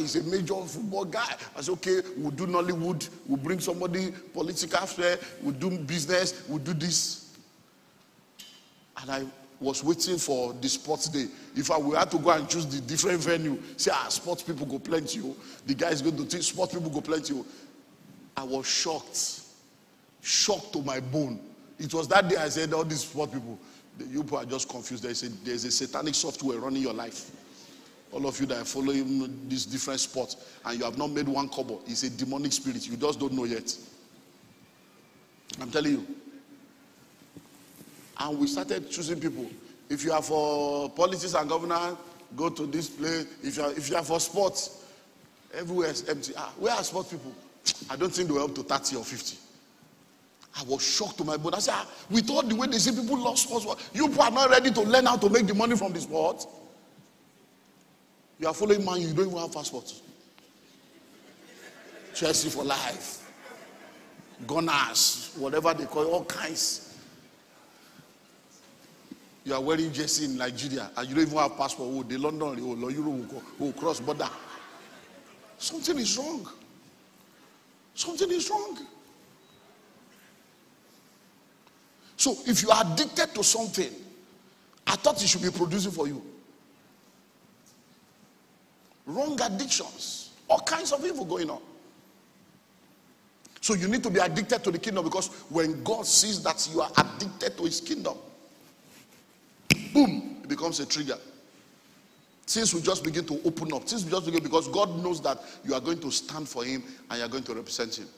is a major football guy. I said, okay, we'll do Nollywood, we'll bring somebody political affair, we'll do business, we'll do this. And I was waiting for the sports day. If I we had to go and choose the different venue, say, ah, sports people go plenty. oh. The guy is going to teach sports people go plenty. oh. I was shocked, shocked to my bone. It was that day I said, all these sport people, the- you people are just confused. There's a, there's a satanic software running your life. All of you that are following these different sports and you have not made one kobo, it's a demonic spirit. You just don't know yet. I'm telling you. And we started choosing people. If you are for politics and governance, go to this place. If you are, if you are for sports, everywhere is empty. Ah, where are sports people? I don't think they were up to 30 or 50. I was shocked to my bone. I said, ah, with all the way they see people love sports, you people are not ready to learn how to make the money from the sport. You are following Man U don't even have passport. Chelsea for life. Gunners, whatever they call it, all kinds. You are wearing jersey in Nigeria and you don't even have passport. Oh, the London, oh, will oh, cross border. Something is wrong. Something is wrong. So if you are addicted to something, I thought it should be producing for you. Wrong addictions, all kinds of evil going on. So you need to be addicted to the kingdom because when God sees that you are addicted to his kingdom, boom, it becomes a trigger. Things will just begin to open up. Things will just begin because God knows that you are going to stand for him and you are going to represent him.